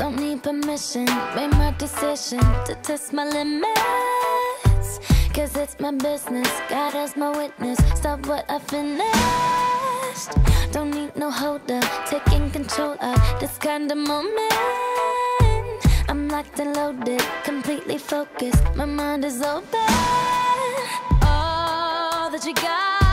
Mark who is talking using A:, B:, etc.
A: Don't need permission, made my decision to test my limits. Cause it's my business, God is my witness. Stop what I finished. Don't need no holder, taking control of this kind of moment. I'm locked and loaded, completely focused. My mind is open. All that you got.